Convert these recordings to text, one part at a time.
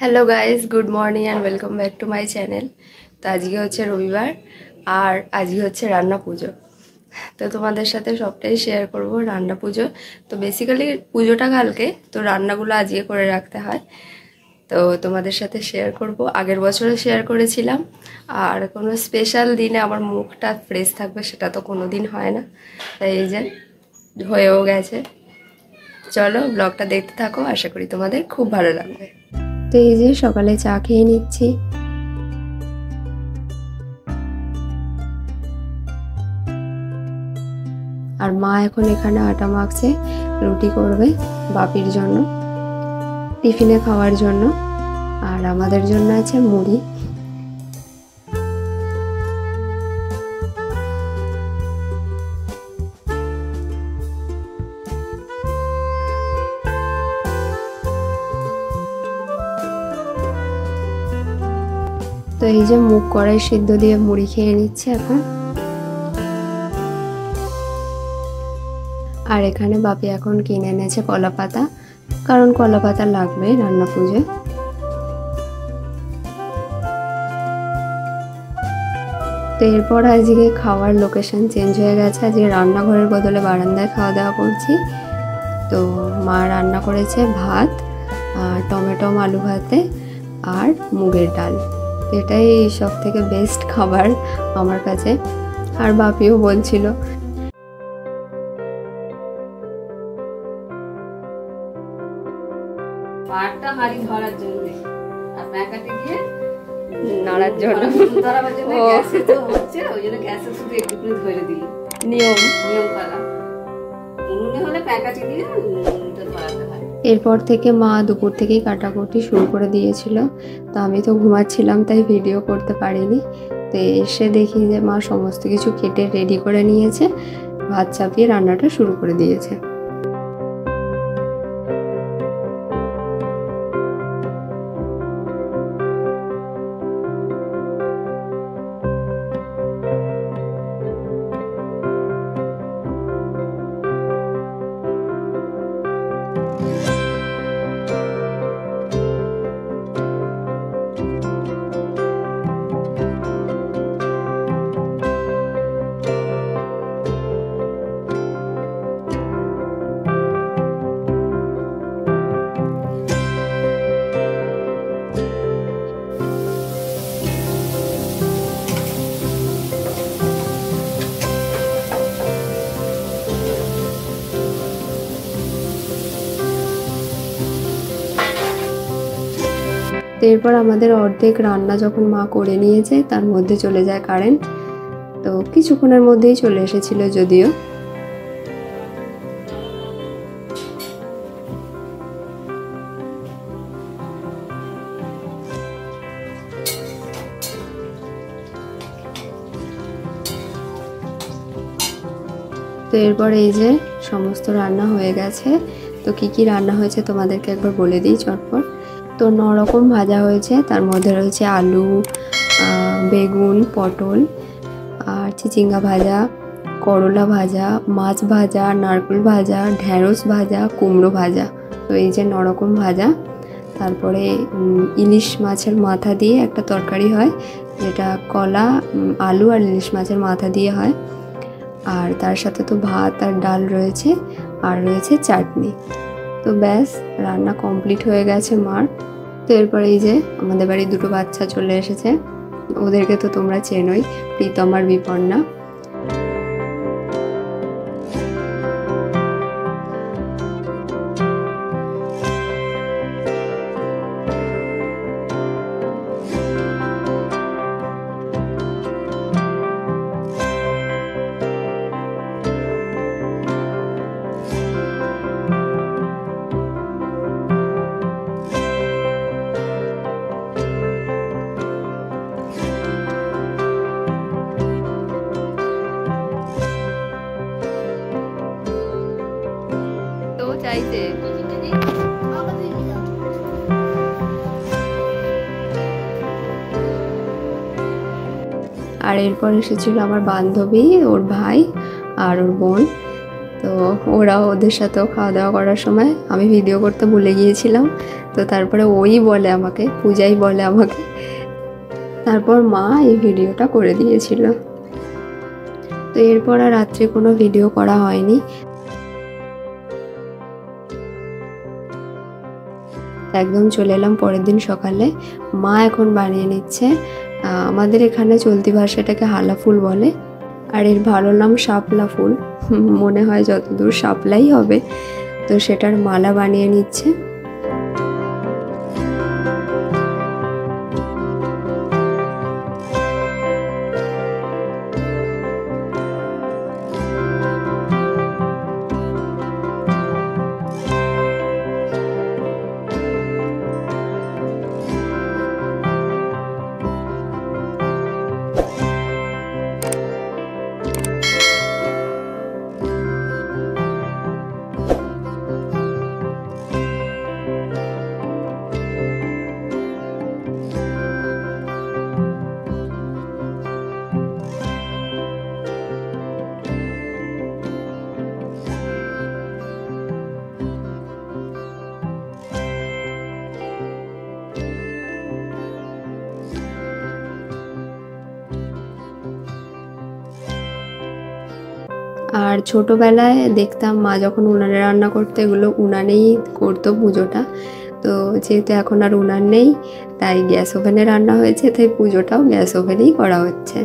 Hello guys good morning and welcome back to my channel তো আজকে হচ্ছে রবিবার আর আজকে হচ্ছে রান্না পুজো। তো তোমাদের সাথে সবটাই শেয়ার করব রান্না পুজো। তো বেসিক্যালি পুজোটা কালকে, তো রান্নাগুলো আজকে করে রাখতে হয়। তো তোমাদের সাথে শেয়ার করব। আগের বছরে শেয়ার করেছিলাম। আর কোনো স্পেশাল দিনে আমার মুখটা ফ্রেশ থাকবে সেটা তো কোনো দিন হয় না। তাই এই যে হয়েও গেছে। চলো ব্লগটা দেখতে থাকো। আশা করি তোমাদের খুব ভালো লাগবে। তো এই যে সকালে চা খেয়ে নিচ্ছি। আর মা এখন এখানে আটা মাখছে, রুটি করবে বাপির জন্য, টিফিনে খাওয়ার জন্য। আর আমাদের জন্য আছে মুড়ি। এই যে মুখ কড়াই সিদ্ধ দিয়ে মুড়ি খেয়ে নিচ্ছে এখন। আর এখানে বাপি এখন কিনে এনেছে কলা পাতা, কারণ কলা পাতা লাগবে রান্না পুজোয়। তো এরপর আজকে খাওয়ার লোকেশন চেঞ্জ হয়ে গেছে। আজকে রান্নাঘরের বদলে বারান্দায় খাওয়া দাওয়া করছি। তো মা রান্না করেছে ভাত টমেটো, আলু ভাতে আর মুগের ডাল। এটাই সব থেকে বেস্ট খাবার আমার কাছে। আর বাপিও বলছিল। পাটটা হাড়ি ধরার জন্য। আর প্যাকাটে দিয়ে নাড়ার জন্য। ধরাবার জন্য ও। গ্যাসে তো হচ্ছে ওই জন্য গ্যাসে শুধু একটু ধরে দিল। নিয়ম। নিয়ম পালা উনুনে হলে প্যাকাটি দিয়ে এরপর থেকে মা দুপুর থেকেই কাটাকুটি শুরু করে দিয়েছিল। তো আমি তো ঘুমাচ্ছিলাম, তাই ভিডিও করতে পারিনি। তো এসে দেখি যে মা সমস্ত কিছু কেটে রেডি করে নিয়েছে, ভাত চাপিয়ে রান্নাটা শুরু করে দিয়েছে। তো এরপর আমাদের অর্ধেক রান্না যখন মা করে নিয়েছে, তার মধ্যে চলে যায় কারেন্ট। তো কিছুক্ষণের মধ্যেই চলে এসেছিল যদিও। তো এরপর এই যে সমস্ত রান্না হয়ে গেছে। তো কি কি রান্না হয়েছে তোমাদেরকে একবার বলে দিই চটপট। তো নরকম ভাজা হয়েছে। তার মধ্যে রয়েছে আলু বেগুন, পটল আর চিচিঙ্গা ভাজা, করলা ভাজা, মাছ ভাজা, নারকেল ভাজা, ঢ্যাঁড়স ভাজা, কুমড়ো ভাজা। তো এই যে নরকম ভাজা। তারপরে ইলিশ মাছের মাথা দিয়ে একটা তরকারি হয়। যেটা কলা আলু আর ইলিশ মাছের মাথা দিয়ে হয়। আর তার সাথে তো ভাত আর ডাল রয়েছে। আর রয়েছে চাটনি। তো ব্যাস, রান্না কমপ্লিট হয়ে গেছে মার। তো এরপর এই যে আমাদের বাড়ি দুটো বাচ্চা চলে এসেছে। ওদেরকে তো তোমরা চেনোই, প্রীতম আর বিপন্না তো আর এরপর এসেছিল আমার বান্ধবী, ওর ভাই আর ওর বোন। তো ওরা ওদের সাথেও খাওয়া দাওয়া করার সময় আমি ভিডিও করতে ভুলে গিয়েছিলাম। তো তারপরে ওই বলে আমাকে, পূজাই বলে আমাকে। তারপর মা এই ভিডিওটা করে দিয়েছিল। তো এরপর আর রাত্রে কোনো ভিডিও করা হয়নি। একদম চলে এলাম পরের দিন সকালে। মা এখন বানিয়ে নিচ্ছে আমাদের এখানে চলতি ভাষাটাকে হালা ফুল বলে, আর এর ভালো নাম শাপলা ফুল। মনে হয় যতদূর শাপলাই হবে, তো সেটার মালা বানিয়ে নিচ্ছে। আর ছোটোবেলায় দেখতাম মা যখন উনানে রান্না করতে, এগুলো উনানেই করতো পুজোটা। তো যেহেতু এখন আর উনান নেই, তাই গ্যাস ওভেনে রান্না হয়েছে, তাই পুজোটাও গ্যাস ওভেনেই করা হচ্ছে।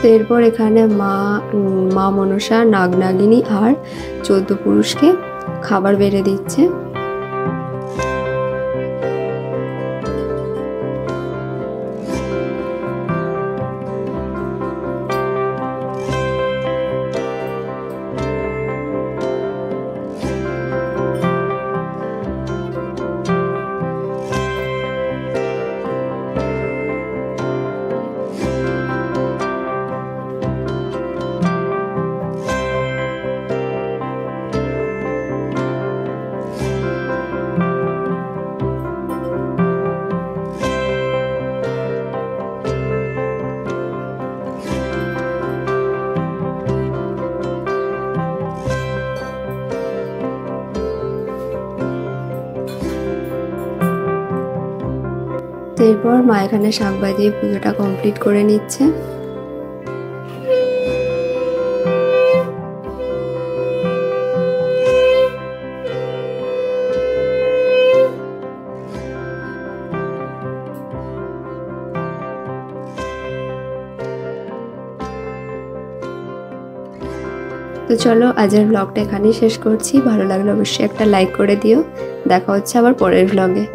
তো এরপর এখানে মা মা মনসা নাগনাগিনী আর চোদ্দ পুরুষকে খাবার বেড়ে দিচ্ছে। তো এরপর মা এখানে শাক বাজিয়ে পুজোটা কমপ্লিট করে নিচ্ছে। তো চলো আজের ব্লগটা এখানেই শেষ করছি। ভালো লাগলে অবশ্যই একটা লাইক করে দিও। দেখা হচ্ছে আবার পরের ব্লগে